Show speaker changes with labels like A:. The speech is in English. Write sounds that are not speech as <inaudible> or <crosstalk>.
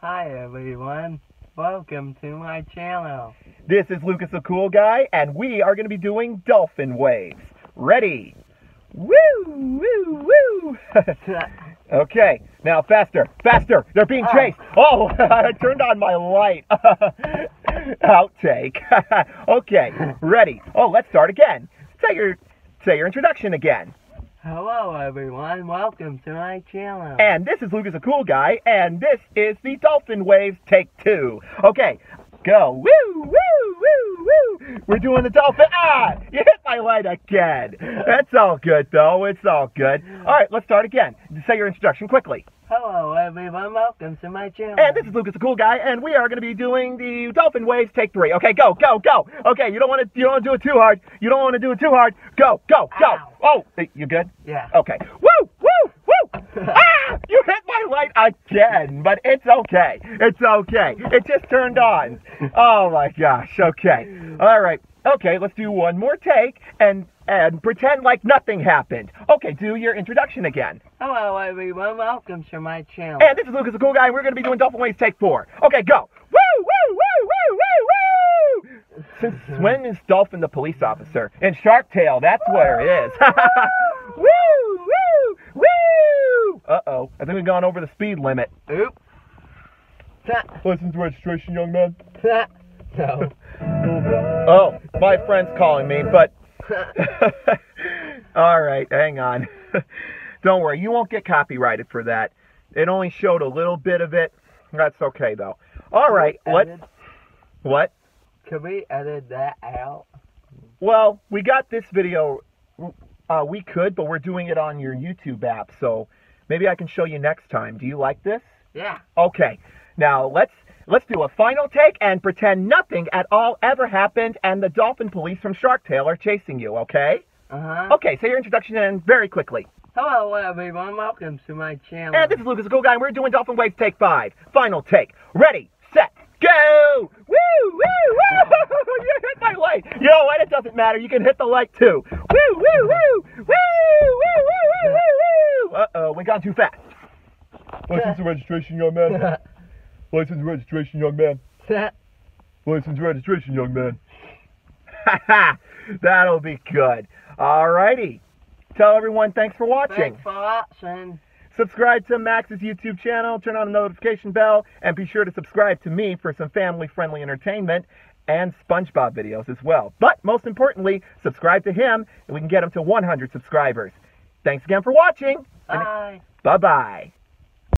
A: Hi everyone, welcome to my channel.
B: This is Lucas the Cool Guy, and we are going to be doing dolphin waves. Ready? Woo, woo, woo. <laughs> okay, now faster, faster. They're being
A: Oh.
B: chased. Oh, <laughs> I turned on my light. <laughs> Outtake. okay, ready. Oh, let's start again. Say your say your introduction again.
A: Hello everyone, welcome to my channel.
B: And this is Lucas the Cool Guy, and this is the Dolphin Waves Take Two. Okay, go. Woo, woo, woo, woo. We're doing the dolphin. Ah, you hit my light again. That's all good, though. It's all good. All right, let's start again. Say your introduction quickly.
A: Hello everyone, welcome to my channel.
B: And this is Lucas the Cool Guy, and we are going to be doing the Dolphin Waves Take Three. Okay, go, go, go. Okay, you don't want to, you don't want to do it too hard. You don't want to do it too hard. Go, go, go.
A: Ow.
B: Oh, you good?
A: Yeah.
B: Okay. Woo, woo, woo. <laughs> ah! You hit my light again, but it's okay. It's okay. It just turned on. <laughs> Oh my gosh. Okay. All right. Okay, let's do one more take and and pretend like nothing happened. Okay, do your introduction again.
A: Hello everyone, welcome to my channel.
B: And this is Lucas the Cool Guy, and we're going to be doing Dolphin Waves Take 4. Okay, go. Woo, woo, woo, woo, woo, woo. Since when is Dolphin the police officer? In Shark Tale, that's where it is. <laughs> woo, woo, woo. Uh-oh, I think we've gone over the speed limit.
A: Oop.
B: License registration, young man. <laughs>
A: no. <laughs>
B: My friend's calling me, but... <laughs> All right, hang on. <laughs> Don't worry, you won't get copyrighted for that. It only showed a little bit of it. That's okay, though. All right, let's... What?
A: Can we edit that out?
B: Well, we got this video. Uh, we could, but we're doing it on your YouTube app, so maybe I can show you next time. Do you like this?
A: Yeah.
B: Okay. Now let's Let's do a final take and pretend nothing at all ever happened and the dolphin police from Shark Tale are chasing you, okay?
A: Uh-huh.
B: Okay, say your introduction and very quickly.
A: Hello, everyone. Welcome to my channel.
B: And this is Lucas, a cool guy, and we're doing Dolphin Waves Take 5. Final take. Ready, set, go! Woo, woo, woo! <laughs> you hit my light! Yo, know what? It doesn't matter. You can hit the light, too. Woo, woo, woo! Woo, woo, woo, woo, woo, woo! Uh-oh, we gone too fast.
A: License
B: and registration, young man. <laughs> License and registration, young man. <laughs> License and registration, young man. Ha <laughs> ha! That'll be good. Alrighty. Tell everyone thanks for watching.
A: Thanks for watching.
B: Subscribe to Max's YouTube channel, turn on the notification bell, and be sure to subscribe to me for some family friendly entertainment and SpongeBob videos as well. But most importantly, subscribe to him and we can get him to 100 subscribers. Thanks again for watching.
A: Bye.
B: Bye bye.